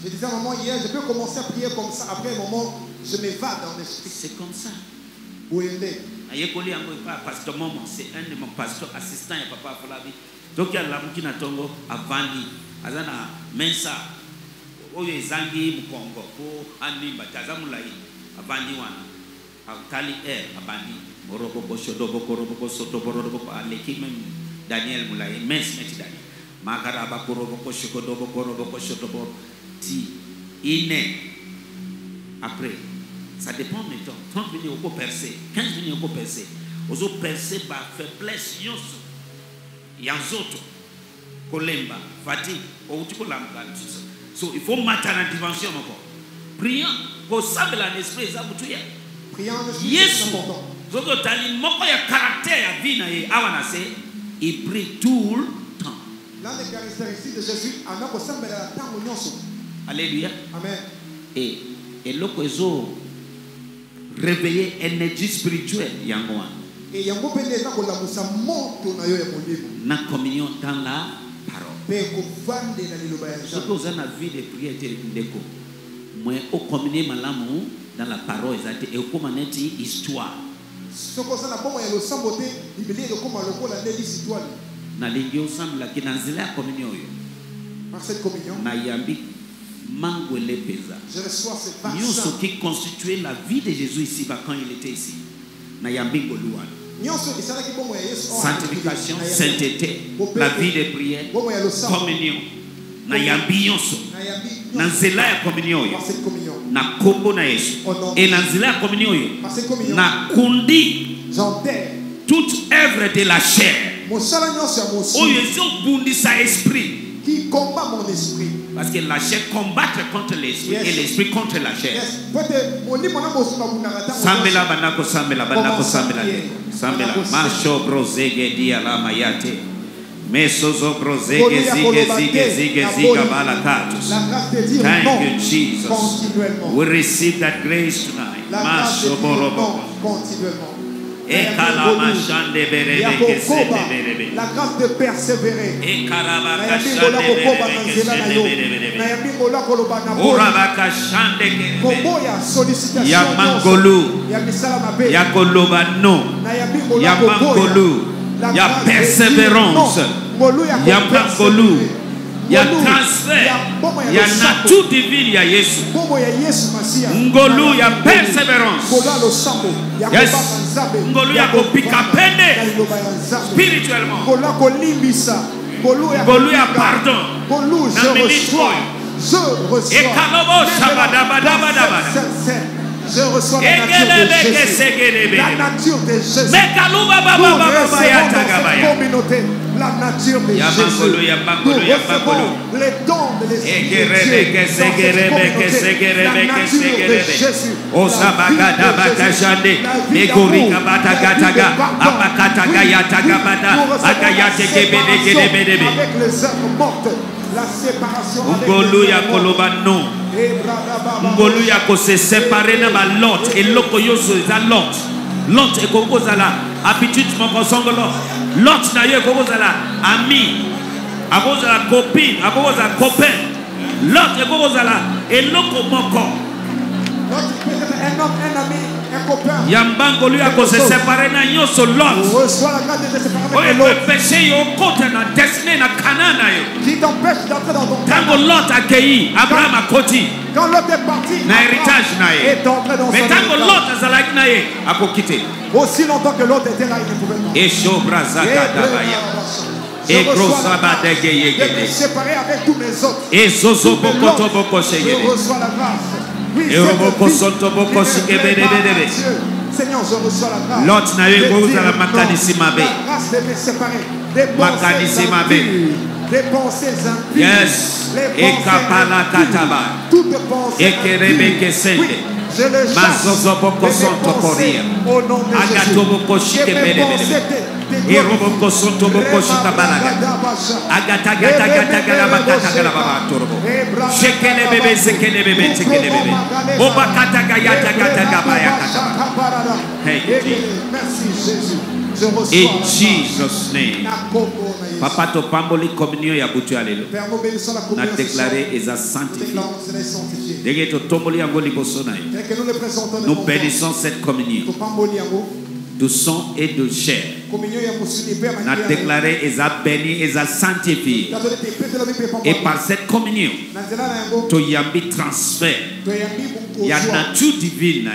Je disais à maman hier je peux commencer à prier comme ça. Après un moment je m'évade dans l'esprit. C'est comme ça boye nde nayekoli yango epa pasteur momo c'est un de mon pasteur assistant ya papa afolabi toki alamuki na ntongo avandi aza na mensa. Oyo ezangi mokongo mpo animba. Te aza molai. Avandi wana. Atali air abandi. Moroboko shodoboko roboko sotoboroboko aleki meme daniel molai. Mes neti daniel. Makaraba koroboko shokodoboko roboko shotoboro ti. Ine. Après ça dépend du temps. 30 minutes oko percer 15 minutes oko percer ozo percer ba faiblesse nyonso ya nzoto kolemba fatigue. Kolamba so il faut mata na dimension moko priant kosambela na esprit eza butu ya prier en esprit c'est important. Soki otali moko ya caractère ya vie na ye awa na se il prie tout le temps. L'un des caractéristiques de Jésus ana kosambela ntango nyonso alléluia. Amen. Et eloko ezo réveiller énergie spirituelle yango. Wana yango mpe nde eza kolamusa moto na yo ya molimo na communion dans la parole. Mpe kovandela liloba ya soki nzambe oza na vie de prière te ndeko mwe ocommunie malamu dans la parole eza te ekokóma neti histoire. Soki oza na bomoi ya losambo te bibilia ekokóma lokola nde lisitwali nalingi osambelaki na nzela ya communion oyo par cette communion. Nayambi je reçois ce vaccin qui constituait la vie de jésus ici-bas quand il était ici. Sanctification sainteté la vie de prière communion. Nayambi nyonso. Na nzela ya communion oyo. Na nkombo na yesu. E na nzela ya communion oyo nakundi toute œuvre de la chair. Oyo ezobundisa esprit qui combat mon esprit parce que la chair combattre contre l'esprit Yes. et l'esprit contre la chair yes sambela Comment kosambela prier? sambela Banda kosambela. masho brozege dia la mayate Mesozo zege zige zige zige ziga balakatus. Thank you, Jesus. We receive that grace tonight. Non Masoboroboko. continuellement. La grâce de persévérer. Ya mangolu. Ya koloba no. Ya mangolu. Ya persévérance. ya mangolu. Ya Ngolu transfert. ya nature divine ya Yesu. Ngolu ya perseverance. Yes. Ngolu ya kopika Nzambe. Spirituellement. ngolu ya pardon. ngolu Na reçois oyo. je reçois Ekalobo scène, je reçois la nature de Jésus la nature de Jésus nous recevons dans cette communauté la nature de Jésus. nous recevons les dons de l'Esprit de Dieu. la nature de. Jésus. Avec les œuvres mortes. La séparation ngolu les ya œuvres mortes. koloba no. Et bradababa- ngolu ya kose separe na balot eloko nyonso eza lot. Lot ekoki kozala habitude moko songolo lot na yo ekoki kozala ami akoki kozala copine akoki kozala copain. Lot ekoki kozala eloko moko Ya mbangolu ya kose separe na nyonso On lot la grâce oyo epeshe yo okota na destine na kana na yo qui t'empêche d'entrer dans ton ntango lot akei abraham akoti. Quand l'autre est parti, na héritage na ye est entré dans me ntango lot azalaki na ye akoki te Aussi longtemps que l'autre était là, il ne pouvait pas. reçois la grâce de egrosabadegeyegede me séparer avec tous mes autres. reçois la grâce. Et ne plaît pas à sikebedebedebe. Dieu. Seigneur, je reçois la grâce. Lot na makanisi mabe. La grâce des pensées mabe. impures, des pensées impures. Yes. Les pensées impures. Toutes pensées impures. Oui, je les chasse mes pensées. Au nom de Jésus. Agatoboko Que mes Jésus. In jesus name. Papa topamboli communion sanctifié nous bénissons cette communion. De sang et de chair Makia. déclare eza béni eza sanctifié. La et par cette communion toyambi transfert Toyambi bukozwa. ya nature divine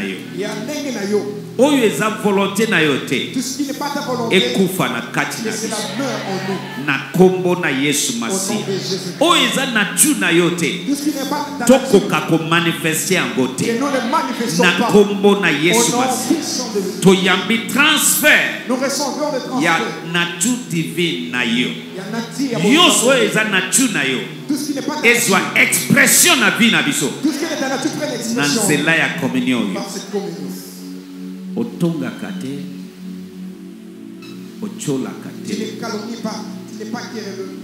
oyo eza volonté na yo te. Tout ce qui n'est pas ta volonté. ekufa na kati na biso na nkombo na yesu masiya oyo eza nature na yo te. Tout ce qui n'est pas ta nature. tokoka komanifeste yango te. na pas. nkombo na yesu masiya toyambi transfert. Ya nature divine na yo. Nyonso oyo eza nature na yo. Tout ce qui n'est pas ta ezwa expression na vie na biso. Tout ce qui est ta nature prenne na nzela ya communion oyo Tu ne calomnies pas. Tu n'es pas querelleux.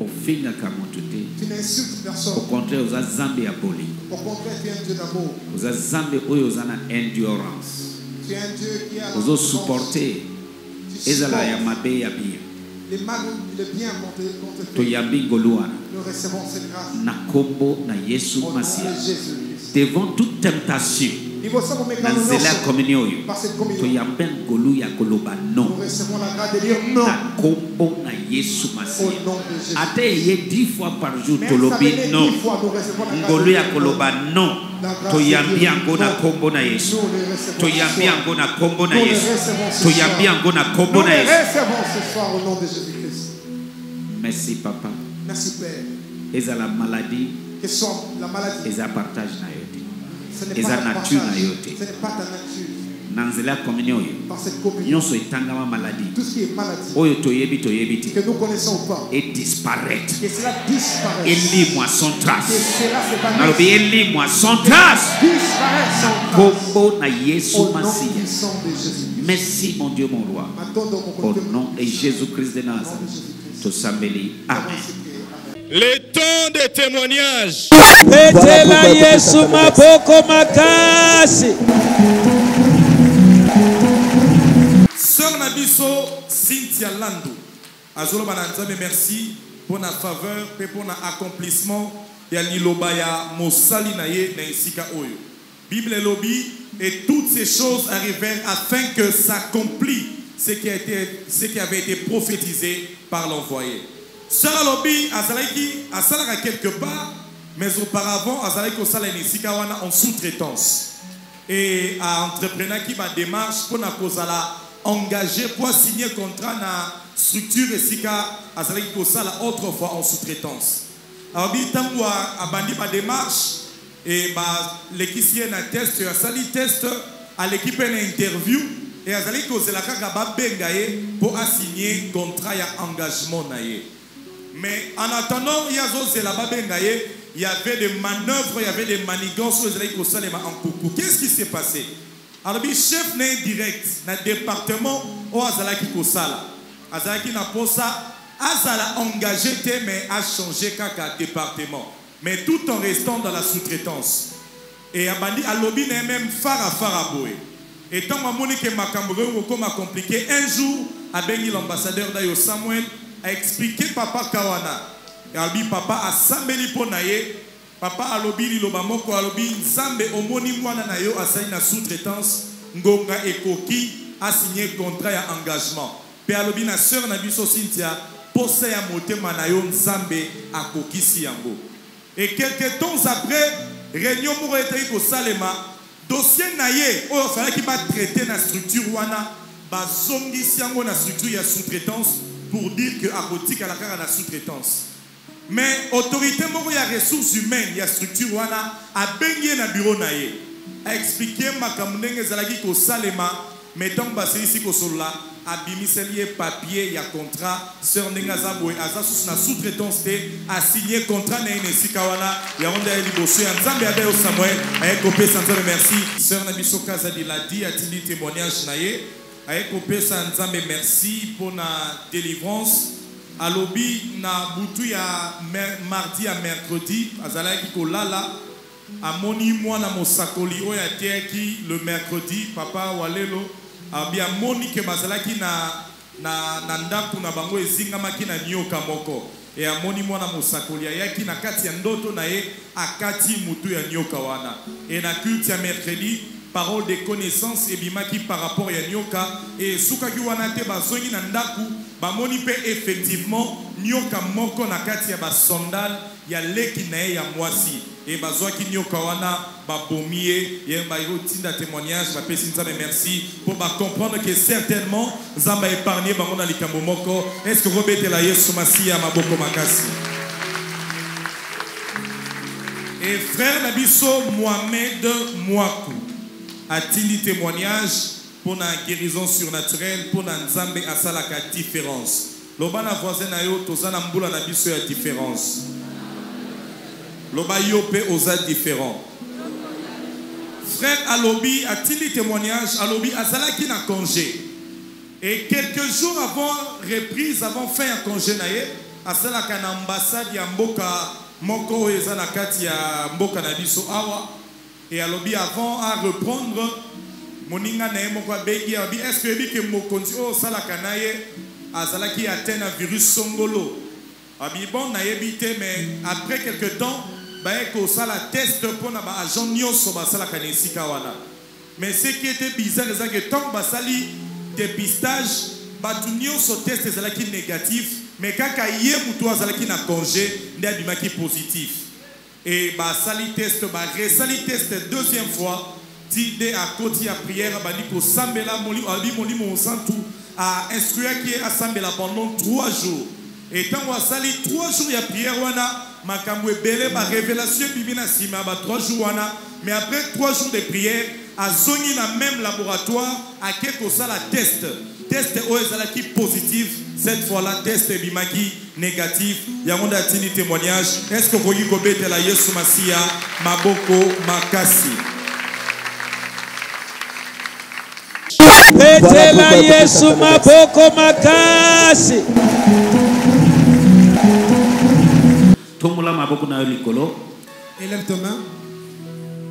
ofingaka moto te Tu n'insultes au personne. contraire oza zambe ya bolingo Au contraire, tu es un Dieu d'amour. oza zambe oyo oza na endurance Tu es un Dieu qui a la ozosupporte Tu ezala ya mabe ya bien toyambi ngolu wana Nous recevons cette grâce. na nkombo na yesu masiya devant toute temptation Liboso na bomekano nzela ya nyonso. communion oyo toyambe ngolu ya koloba non. Recevons la grâce de dire non. na nkombo na yesu masiya ata eye dix fois par jour tolobi non. ngolu ya koloba non. toyambi yango na Non. nkombo na yesu. Toyambi yango na nkombo na yesu. toyambi yango na Nous nkombo na yesu. recevons ce soir au nom de Jésus-Christ. merci papa. Merci Père. ezala maladi eza partage na yo Eza nature na yo te. Ce n'est pas ta nature. na nzela ya communion oyo nyonso etangama maladi. tout ce qui est maladie, oyo toyebi toyebi te. disparaisse. elimwa sans trace. Nalobi elimwa sans trace. trace. nkombo na yesu Au nom masiya. puissant de Jésus. merci mon dieu mon roi. Au nom de jésus christ de nazareth tosambeli. Amen Le temps de témoignage. petela yesu maboko makasi Sœur Nabiso Cynthia Lando. Azoloba na nzambe merci pour na faveur et pour na accomplissement ya liloba ya mosali na ye na esika oyo. Bible elobi et toutes ces choses arrivèrent afin que s'accomplisse ce qui a été ce qui avait été prophétisé par l'envoyé. Sœur alobi azalaki asalaka quelque part mais auparavant azalaki kosala na esika wana en sous-traitance. et entreprenaki badémarche mpona kozala engagé po asigner contrat na structure esika azalaki kosala autrefois en sous-traitance alobi ntango a- abandi badémarche e balekisi ye na test asali test aleki mpe na interview e azalaki kozela kaka babenga ye mpo asigner contrat ya engagement na mais en attendant, il y a avait des manœuvres, il y avait des manigances. Qu'est-ce qui s'est passé? Alors, le chef n'est direct dans le département où Azalaki Kosala. Azalaki n'a pas ça. Azala engagé, mais a changé kaka département. Mais tout en restant dans la sous-traitance. Et Abandi Alobi n'est même phare à boé. Et tant que Makambo comme compliqué, un jour, Abengi l'ambassadeur d'Ayo Samuel a expliqué Papa Kawana. Et Albi Papa a sambeli po na ye. Papa alobi liloba moko alobi nzambe omoni mwana na yo asali na sous-traitance ngonga ekoki a signé contrat ya engagement. Pe alobi na sœur na biso Cynthia posa ya motema na yo nzambe akokisi yango. Et quelques temps après, réunion moko etaki kosalema dossier na ye oyo asalaki batraite na structure wana bazongisi yango na structure ya sous-traitance pour dire que akotikala kaka na sous-traitance. Mais autorité moko ya ressources humaines ya structure wana abengi na bureau na ye aexplike makambo ndenge ezalaki kosalema mais abimiseli ye papier ya contrat. Sœur ndenge aza aza sous-traitance te asigne contrat na ye na esika aye liboso ya nzambe ada yo samuel aye kopesa nzambe merci. Sœur na biso kazadi ladi atindi témoignage na ye aye kopesa nzambe merci mpo na délivrance. Alobi na butu ya mardi ya mercredi azalaki kolala. Amoni mwana mosakoli oyo atiaki le mercredi papa walelo. Abi amoni ke bazalaki na, na, na ndako na bango ezingamaki na nioka moko. E amoni mwana mosakoli ayaki na kati ya ndoto na ye akati mutu ya nioka wana. E na culte ya mercredi parole de connaissance ebimaki par rapport ya nioka e esukaki wana te bazongi na ndako effectivement nioka moko na kati ya basandale ya leki na ya mwasi. E bazwaki nioka wana babomi ye ye bayotinda témoignage bapesi nzambe merci mpo bacomprendre que certainement nzambe aépargne bango na likambo moko. Est ce kobetela yesu masiya ya maboko makasi? Et frère na biso mohamed mwaku atindi témoignage pour na guérison surnaturelle pour na nzambe asalaka différence? Loba na voisin na yo toza na mbula na biso ya différence. Loba yo oza différent. Frère alobi atindi témoignage? Alobi azalaki na congé. Et quelques jours avant reprise avant fin ya congé na ye asalaka na ambassade ya mboka moko oyo eza na kati ya mboka na et alobi avant à reprendre moninga na ye moko abengi alobi est ce que oyebi ke mokonzi oyo osalaka na ye azalaki atteint na virus songolo? Abi bon nayebi te mais après quelque temps baye kosala test mpo na baagent nyonso basalaka na esika wana. Mais ce qui était bizarre eza ke ntango basali dépistage bato nyonso test ezalaki négatif mais kaka ye motu azalaki na congé nde abimaki positif et basali test baresali test deuxième fois ti nde akoti ya prière abandi kosambela molimo abi molimo mosantu ainstruiaki ye asambela pendant trois jours. Et ntango asali trois jours ya prière wana makambo ebele barévélation ebibi na nsima ya ba trois jours wana. Mais après trois jours de prière azongi na même laboratoire ake kosala test. Test oyo ezalaki positif cette fois là test ebimaki négatif. Yango nde atindi témoignage. Est ce que okoki kobetela yesu masiya maboko makasi. Petela yesu maboko makasi. Tombola maboko na yo likolo. Élève tes mains.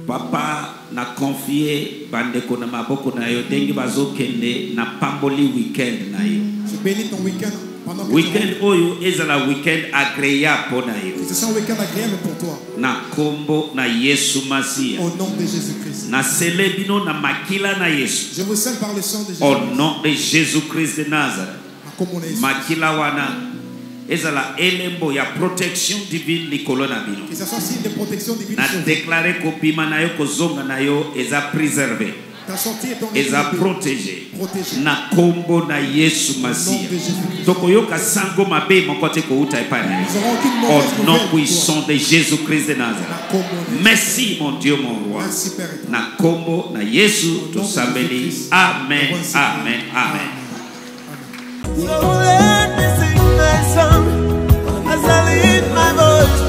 papa na confie bandeko na maboko na yo ndenge bazokende na pamboli weekend na yo. Je bénis ton week-end pendant que tu weekend oyo ezala weekend agréable mpo na yo rentres. Que ce soit un week-end agréable pour toi. na na yesu masiya Au nom de Jésus-Christ. nasele bino na makila na yesu Je vous scelle par le sang de Jésus. au nom de jésus-christ de nazareth makila wana ezala elembo ya protection divine likolo na bino Que ce soit signe de protection divine na déclare kobima na yo kozonga na yo eza préservé Eza protégé. na nkombo na yesu Au nom masiya tokoyoka sango mabe moko te kouta epai na Nous yo aurons aucune au nom puissant de jésus-christ de nazareth. Merci mon dieu mon roi. Merci Père éternel. na nkombo na yesu tosambeli amen amen amen. So let me sing my song as I lift my voice